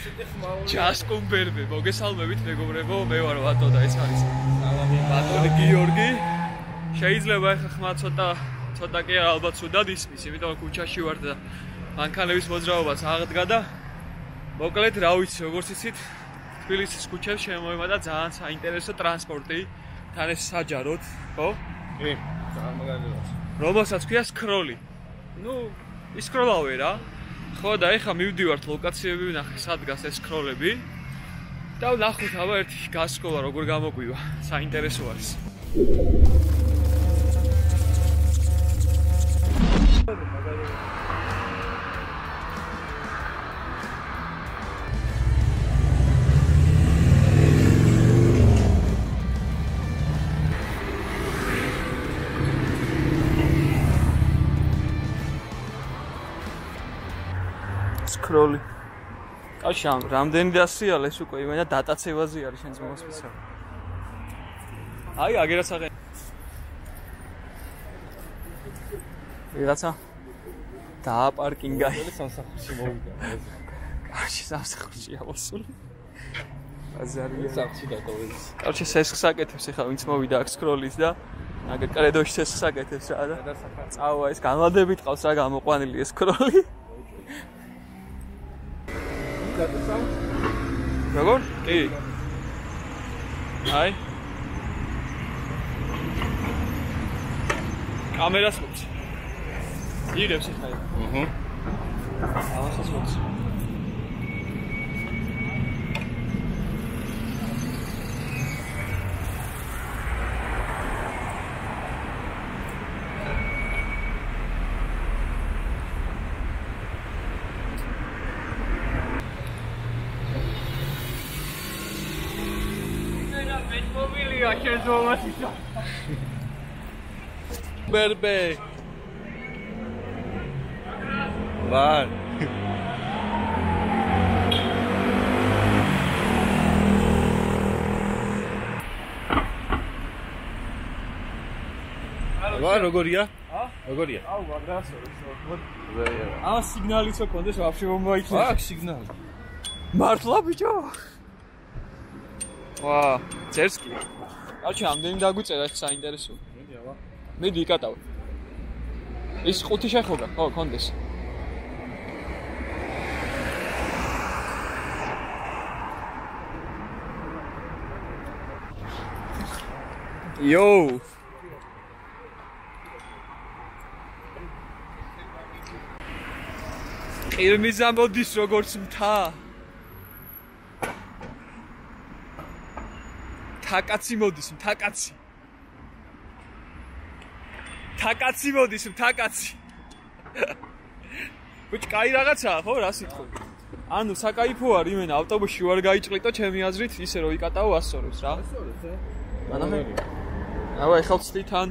ჯასკუმბერბე, მოგესალმებით მეგობრებო, მე ვარ ვატო და ეს არის ბატონი გიორგი. შეიძლება ახლა ხმა ცოტა ცოტა კი ალბათ სუდად ისმის, იმიტომ რომ ქუჩაში ვარ და მანქანების მოძრაობაც აღდგა და მოკლედ რა ვიცი, როგორც იცით, თბილისის ქუჩებს შემოემატა ძალიან საინტერესო ტრანსპორტი, თან ეს საჯაროდ, ხო? კი, ძალიან მაგარია. რომელსაც ქვია სკროლი. ნუ ისკროლავე რა. ხო და ეხა მივდივართ ლოკაციები ვნახე სად გას ეს სკროლები. და ვნახოთ აბა ერთი გასკოლა როგორ გამოგვივა. საინტერესო არის. სკროლი. კაში ამ რამდენი დასრიალე ეს უკვე იმენა დატაცებაზე არის შენ ძმოსპეციალი. აი აგერასაღე. ვიღაცა დააპარკინგა. სამსახურში მოვიდა. კაში სამსახურში ავსული. აზარია. სამსახურში დატოვეს. კაში სესხს აკეთებს ახლა ვინც მოვიდა აქ სკროლის და აგერ კრედოში სესხს აკეთებს რა და წავა ეს განლადებით ყავს რა გამოყვანილი ეს სკროლი. როგორ? კი. აი. კამერას მოწ. ირებს ახლა. აჰა. ამასაც მოწ. მობილია შეზომასისა. ბერბე. ვარ. ვარ როგორია? ა? როგორია? აუ, როგორ? ზეია. აა სიგნალიც ოქონდეს ვაფშე მომაიქნა. აქ სიგნალი. მართლა ბიჭო? ვა, წერს კი. აჩი, ამდენი დაგვიწერა ეს საინტერესო. მედი აბა. მედი იკატავ. ის ხუთი შეხობა, ხო, კონდეს. იო. ყირმიზა მოდის როგორც მთა. თაკაცი მოდის, თაკაცი. თაკაცი მოდის, თაკაცი. ბიჭ, კაი რაღაცაა, ხო, რა სიტყვი? ანუ საკაიფო არის, იმენა ავტობუსში ვარ გაიჭრიტო, ჩემი აზრით, ისე რომ იკატაო ასწორებს რა. ასწორებს, ე? ანახე. ავა, ეხლა ვწდი თან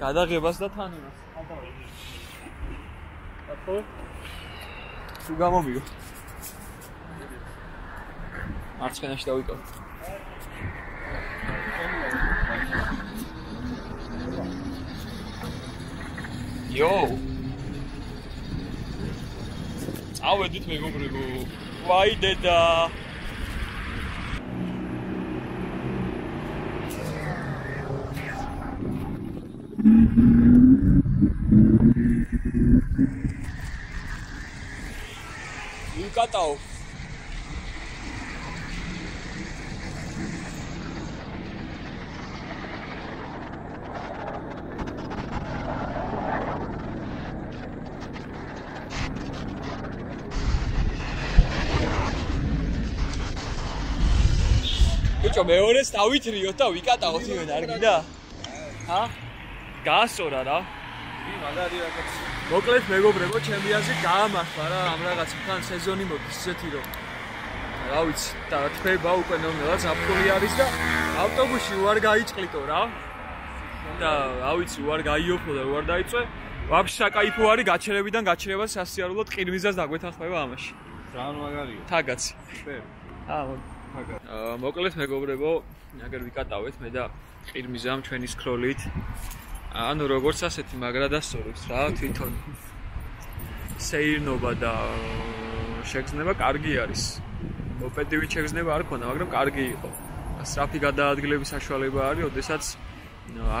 გადაღებას და თან იმას. აფო? თუ გამომიო. მარცხენაში დავიკავ. იო. წავედით მეგობრებო. ვაი დედა. იკატაო. ბიჭო მეორეს დავითრიოთ და ვიკატაოთ იმენ არ გინდა? ჰა? გაასწორა რა. კი, მაგარი რაღაც. მოკლედ მეგობრებო, ჩემი აზრით გაამართლა რა ამ რაღაცთან სეზონი მოდის ისეთი რომ რა ვიცი, და თქვება უკვე ნორმალად ზაფხული არის და ავტობუსში უარ გაიჭყლიტო რა. და რა ვიცი, უარ გაიოფო და უარ დაიწვე. ვაფშე საკაიფო არის გაჩერებიდან გაჩერებას სასიარულოდ ყირმიზას დაგვეთანხმება ამაში. ძალიან მაგარია. თაგაცი. შე. აა მაგარი. აა მოკლედ მეგობრებო, აგერ ვიკატავეთ მე და ყირმიზამ ჩვენი სკროლით. ანუ როგორც ასეთი მაგრა დასწორებს რა თვითონ. სეირნობა და შეგრძნება კარგი არის. მოპედი ვით შეგზნება არ ქონდა, მაგრამ კარგი იყო. სწრაფი გადაადგილების საშუალება არის, ოდესაც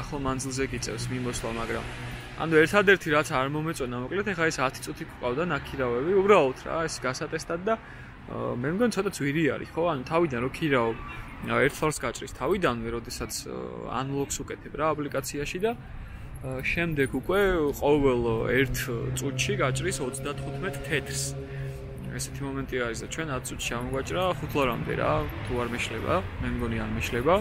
ახალ მანძილზე გიწევს მიმოსვლა, მაგრამ ანუ ერთადერთი რაც არ მომეწონა, მოკლედ ეხა ეს 10 წუთი ყავდა ნაკირავები, უბრალოდ რა, ეს გასატესტად და მე მგონი ცოტა ძვირი არის, ხო? ანუ თავიდან რო ქირავ ერთ ფორს გაჭრის თავიდანვე, როდესაც unlocks უკეთებ რა აპლიკაციაში და შემდეგ უკვე ყოველ ერთ წუთში გაჭრის 35 თეთრს. ესეთი მომენტი არის და ჩვენ 10 წუთში ამოგვაჭრა 5 ლარამდე რა, თუ არ მეშლება, მე მგონი არ მეშლება.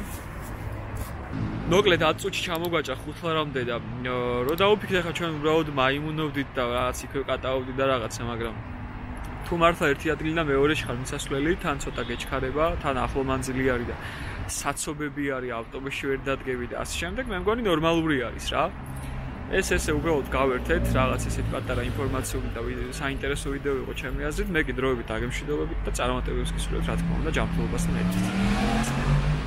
მოკლედ 10 წუთში ჩამოგვაჭრა 5 ლარამდე და რო დაუფიქრე ხა ჩვენ უბრალოდ მაიმუნოვდით და რაღაც იქვე კატაობდით და რაღაცა, მაგრამ თუ მართლა ერთი ადგილი და მეორეში ხარ მისასვლელი, თან ცოტა გეჩქარება, თან ახლო მანძილი არის და საცობები არის ავტობუსში ვერ დადგები და ასე შემდეგ, მე მგონი ნორმალური არის რა. ეს ესე უბრალოდ გავერთეთ რაღაც ესეთ პატარა ინფორმაციული და საინტერესო ვიდეო იყო ჩემი აზრით, მე კი დროებით აგემშვიდობებით და წარმატებებს გისურვებთ რა თქმა უნდა ჯანმრთელობასთან ერთად.